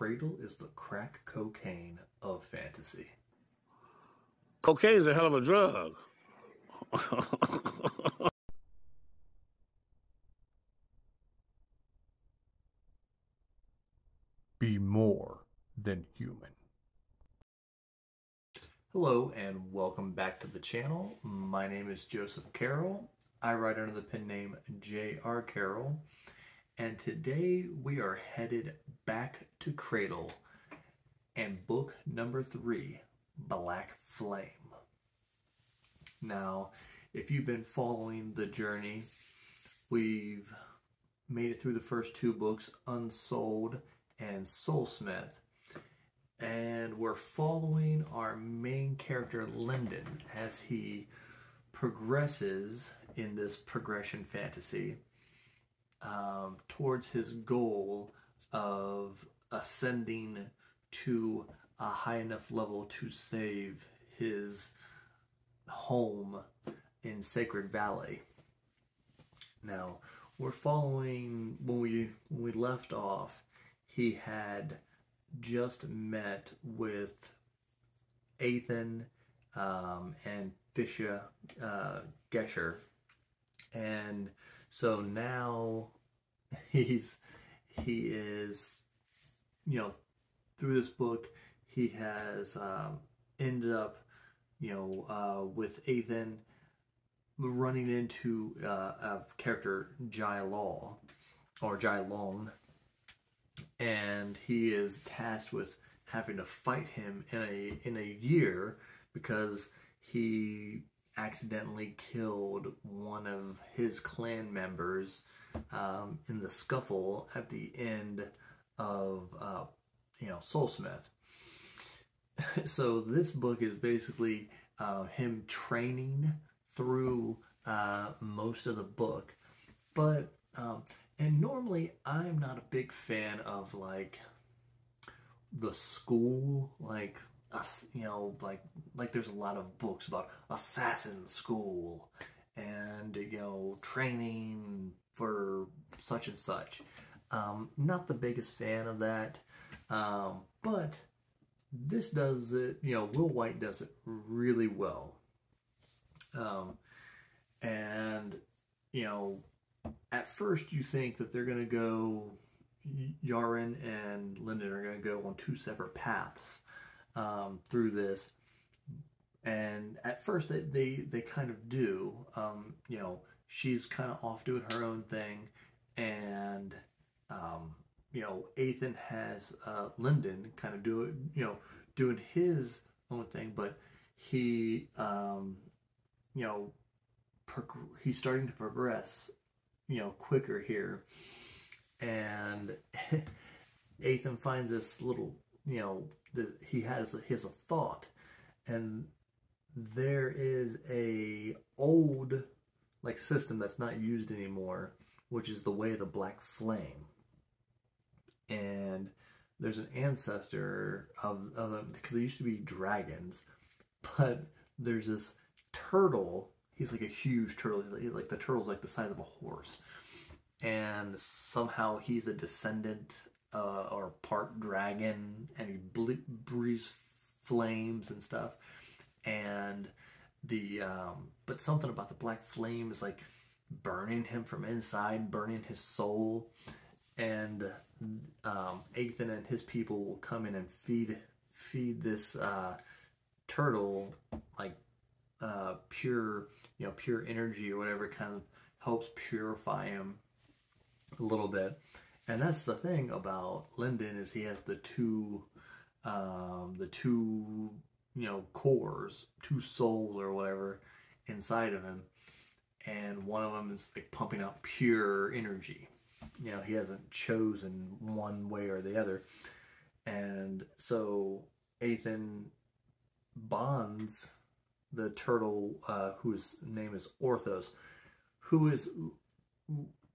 Cradle is the crack cocaine of fantasy. Cocaine is a hell of a drug. Be more than human. Hello and welcome back to the channel. My name is Joseph Carrel. I write under the pen name J.R. Carrel. And today we are headed back to Cradle and book number three, Blackflame. Now, if you've been following the journey, we've made it through the first two books, Unsouled and Soulsmith. And we're following our main character, Lindon, as he progresses in this progression fantasy um, towards his goal of ascending to a high enough level to save his home in Sacred Valley. Now, we're following when we when we left off, he had just met with Eithan um, and Fisher uh, Gesha, and so now he's he is you know through this book he has um, ended up you know uh, with Eithan running into uh, a character Jai Law or Jai Long. And he is tasked with having to fight him in a in a year because he accidentally killed one of his clan members um, in the scuffle at the end of, uh, you know, Soulsmith. so this book is basically uh, him training through uh, most of the book. But, um, and normally I'm not a big fan of like the school, like you know, like like there's a lot of books about assassin school and you know training for such and such. Um, not the biggest fan of that, um, but this does it. You know, Will Wight does it really well. Um, and you know, at first you think that they're gonna go. Yerin and Lindon are going to go on two separate paths um, through this. And at first, they, they, they kind of do. Um, you know, she's kind of off doing her own thing. And, um, you know, Eithan has uh, Lindon kind of do you know, doing his own thing. But he, um, you know, he's starting to progress, you know, quicker here. And Eithan finds this little you know, the, he has his thought, and there is a old like system that's not used anymore, which is the way of the black flame. And there's an ancestor of, of them because they used to be dragons, but there's this turtle. He's like a huge turtle. Like the turtle's like the size of a horse, and somehow he's a descendant uh, or part dragon, and he breathes flames and stuff. And the um, but something about the black flame is like burning him from inside, burning his soul. And um, Eithan and his people will come in and feed feed this uh, turtle like uh, pure, you know, pure energy or whatever kind of helps purify him a little bit. And that's the thing about Lindon is he has the two, um, the two, you know, cores, two souls or whatever inside of him. And one of them is like pumping out pure energy. You know, he hasn't chosen one way or the other. And so Eithan bonds the turtle, uh, whose name is Orthos, who is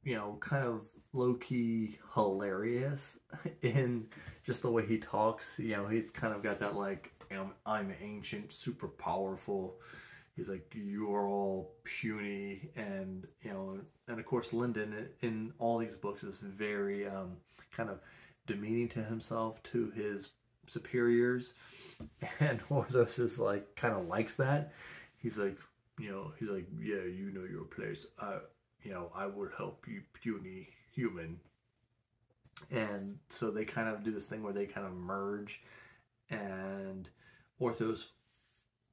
you know, kind of low key hilarious in just the way he talks. You know, he's kind of got that like, know, I'm ancient, super powerful. He's like, you're all puny, and you know, and of course, Lindon in all these books is very um, kind of demeaning to himself to his superiors, and Orthos is like kind of likes that. He's like, you know, he's like, yeah, you know your place. I, you know, I will help you, puny human. And so they kind of do this thing where they kind of merge, and Orthos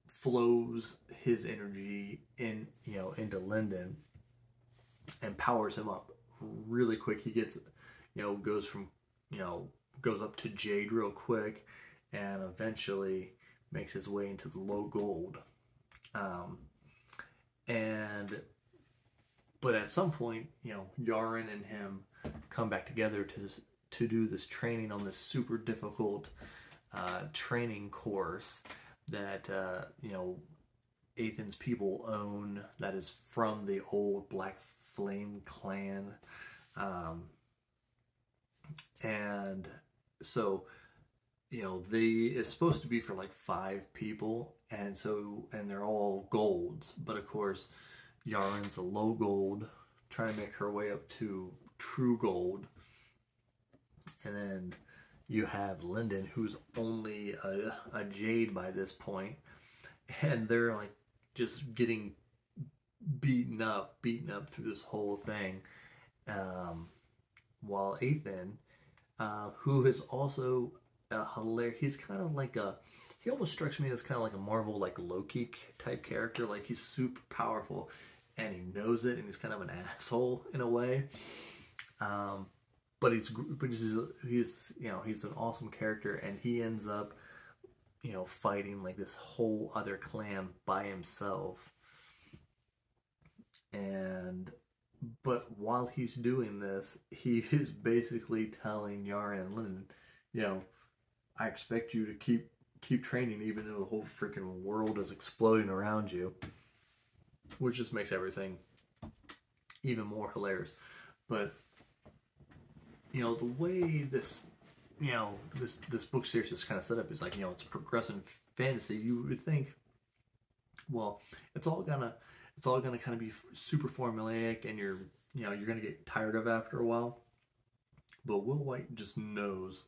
flows his energy in, you know, into Lindon and powers him up really quick. He gets, you know, goes from, you know, goes up to Jade real quick and eventually makes his way into the low gold. Um, and, but at some point, you know, Yerin and him come back together to, to do this training on this super difficult uh, training course that, uh, you know, Eithan's people own that is from the old Black Flame clan. Um, and so, you know, they it's supposed to be for like five people, and so and they're all golds, but of course, Yerin's a low gold, trying to make her way up to true gold, and then you have Lindon, who's only a, a jade by this point, and they're like just getting beaten up, beaten up through this whole thing. Um, while Eithan, uh, who is also a hilarious, he's kind of like a, he almost strikes me as kind of like a Marvel, like Loki type character. Like he's super powerful and he knows it and he's kind of an asshole in a way. Um, but he's, but he's, he's, you know, he's an awesome character and he ends up, you know, fighting like this whole other clan by himself and but while he's doing this, he is basically telling Yerin and Lindon, you know, I expect you to keep keep training even though the whole freaking world is exploding around you. Which just makes everything even more hilarious. But you know, the way this you know, this this book series is kind of set up is like, you know, it's progressive fantasy. You would think, well, it's all gonna it's all to kind of be super formulaic and you're you know you're to get tired of after a while but Will Wight just knows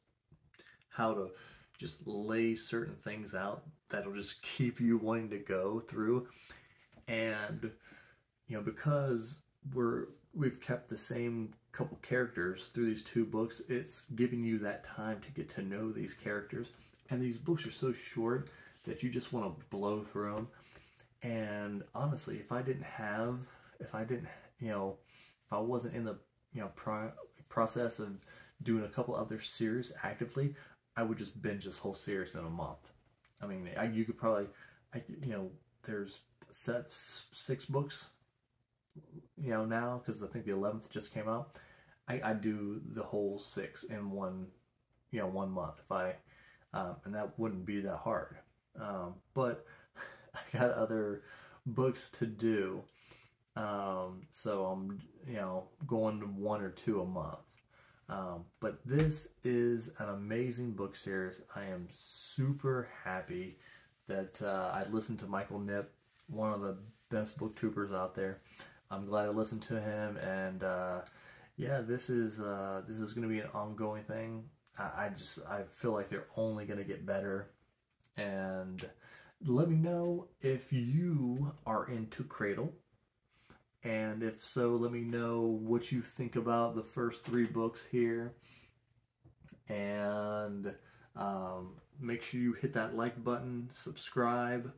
how to just lay certain things out that'll just keep you wanting to go through and you know because we're we've kept the same couple characters through these two books it's giving you that time to get to know these characters and these books are so short that you just want to blow through them and honestly, if I didn't have, if I didn't, you know, if I wasn't in the, you know, pro- process of doing a couple other series actively, I would just binge this whole series in a month. I mean, I, you could probably, I, you know, there's set six books, you know, now because I think the eleventh just came out. I, I do the whole six in one, you know, one month if I, um, and that wouldn't be that hard. Um, but I got other books to do. Um, so I'm, you know, going to one or two a month. Um, but this is an amazing book series. I am super happy that uh, I listened to Michael Knipp, one of the best booktubers out there. I'm glad I listened to him, and uh, yeah, this is uh, this is going to be an ongoing thing. I, I just I feel like they're only going to get better, and let me know if you are into Cradle. And if so, let me know what you think about the first three books here. And um, make sure you hit that like button, subscribe.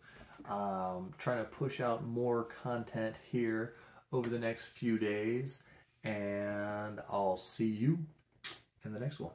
Um, trying to push out more content here over the next few days. And I'll see you in the next one.